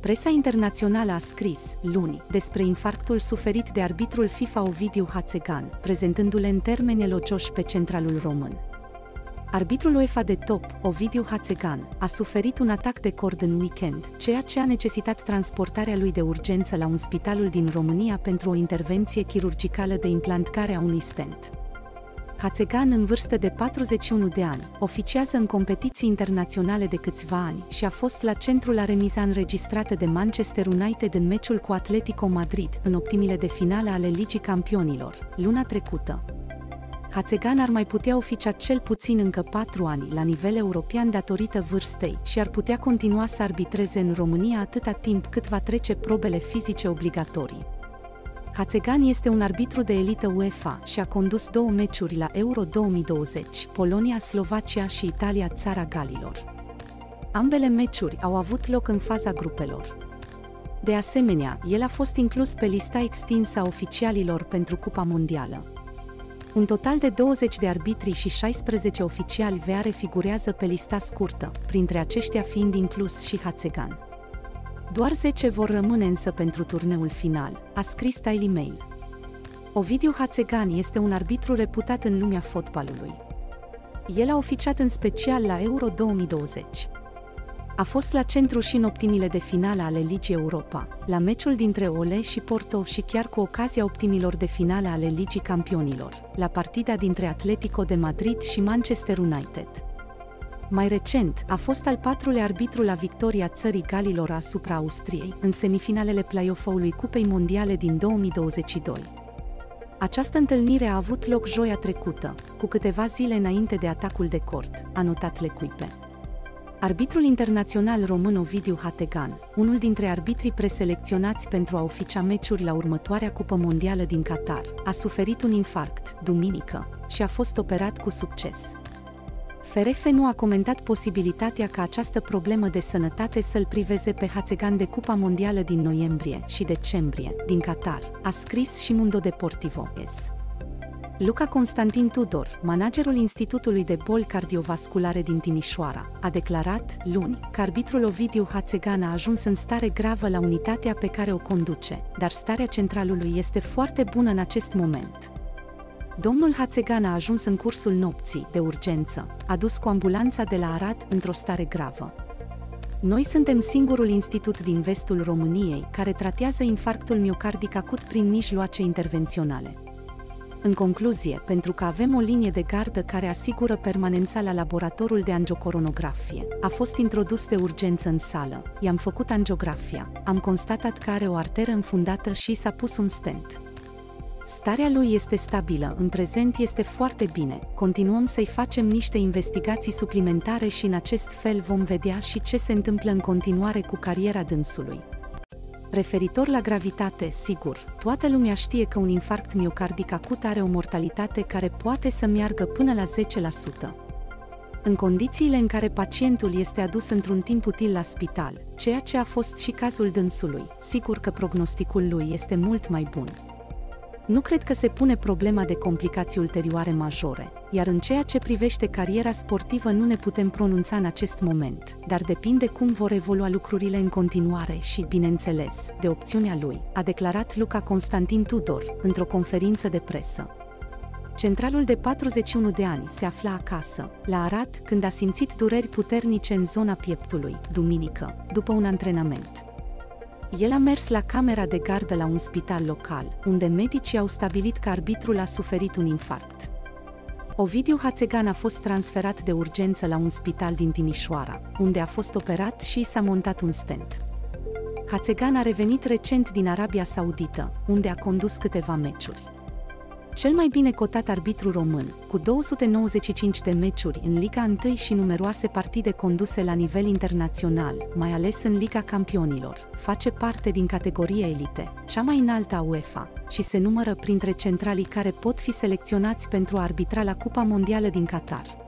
Presa internațională a scris, luni, despre infarctul suferit de arbitrul FIFA Ovidiu Hațegan, prezentându-le în termeni elogioși pe centralul român. Arbitrul UEFA de top, Ovidiu Hațegan, a suferit un atac de cord în weekend, ceea ce a necesitat transportarea lui de urgență la un spitalul din România pentru o intervenție chirurgicală de implantare a unui stent. Hațegan, în vârstă de 41 de ani, oficiază în competiții internaționale de câțiva ani și a fost la centrul la remiza înregistrată de Manchester United în meciul cu Atletico Madrid, în optimile de finale ale Ligii Campionilor, luna trecută. Hațegan ar mai putea oficia cel puțin încă patru ani la nivel european datorită vârstei și ar putea continua să arbitreze în România atâta timp cât va trece probele fizice obligatorii. Hațegan este un arbitru de elită UEFA și a condus două meciuri la Euro 2020, Polonia, Slovacia și Italia, țara Galilor. Ambele meciuri au avut loc în faza grupelor. De asemenea, el a fost inclus pe lista extinsă a oficialilor pentru Cupa Mondială. Un total de 20 de arbitri și 16 oficiali VR figurează pe lista scurtă, printre aceștia fiind inclus și Hațegan. Doar 10 vor rămâne însă pentru turneul final, a scris Daily Mail. Ovidiu Hațegan este un arbitru reputat în lumea fotbalului. El a oficiat în special la Euro 2020. A fost la centru și în optimile de finale ale Ligii Europa, la meciul dintre Ole și Porto și chiar cu ocazia optimilor de finale ale Ligii Campionilor, la partida dintre Atletico de Madrid și Manchester United. Mai recent, a fost al patrulea arbitru la victoria țării Galilor asupra Austriei, în semifinalele play-off-ului Cupei Mondiale din 2022. Această întâlnire a avut loc joia trecută, cu câteva zile înainte de atacul de cort, a notat Lecuipe. Arbitrul internațional român Ovidiu Hategan, unul dintre arbitrii preselecționați pentru a oficia meciuri la următoarea Cupă Mondială din Qatar, a suferit un infarct, duminică, și a fost operat cu succes. FRF nu a comentat posibilitatea ca această problemă de sănătate să-l priveze pe Hațegan de Cupa Mondială din noiembrie și decembrie, din Qatar, a scris și Mundo Deportivo. S. Luca Constantin Tudor, managerul Institutului de Boli Cardiovasculare din Timișoara, a declarat, luni, că arbitrul Ovidiu Hațegan a ajuns în stare gravă la unitatea pe care o conduce, dar starea centralului este foarte bună în acest moment. Domnul Hațegan a ajuns în cursul nopții, de urgență, adus cu ambulanța de la Arad într-o stare gravă. Noi suntem singurul institut din vestul României care tratează infarctul miocardic acut prin mijloace intervenționale. În concluzie, pentru că avem o linie de gardă care asigură permanența la laboratorul de angiocoronografie, a fost introdus de urgență în sală, i-am făcut angiografia, am constatat că are o arteră înfundată și s-a pus un stent. Starea lui este stabilă, în prezent este foarte bine, continuăm să-i facem niște investigații suplimentare și în acest fel vom vedea și ce se întâmplă în continuare cu cariera dânsului. Referitor la gravitate, sigur, toată lumea știe că un infarct miocardic acut are o mortalitate care poate să meargă până la 10%. În condițiile în care pacientul este adus într-un timp util la spital, ceea ce a fost și cazul dânsului, sigur că prognosticul lui este mult mai bun nu cred că se pune problema de complicații ulterioare majore, iar în ceea ce privește cariera sportivă nu ne putem pronunța în acest moment, dar depinde cum vor evolua lucrurile în continuare și, bineînțeles, de opțiunea lui, a declarat Luca Constantin Tudor, într-o conferință de presă. Centralul de 41 de ani se afla acasă, la Arad, când a simțit dureri puternice în zona pieptului, duminică, după un antrenament. El a mers la camera de gardă la un spital local, unde medicii au stabilit că arbitrul a suferit un infarct. Ovidiu Hațegan a fost transferat de urgență la un spital din Timișoara, unde a fost operat și s-a montat un stent. Hațegan a revenit recent din Arabia Saudită, unde a condus câteva meciuri. Cel mai bine cotat arbitru român, cu 295 de meciuri în Liga 1 și numeroase partide conduse la nivel internațional, mai ales în Liga Campionilor, face parte din categoria elite, cea mai înaltă a UEFA, și se numără printre centralii care pot fi selecționați pentru a arbitra la Cupa Mondială din Qatar.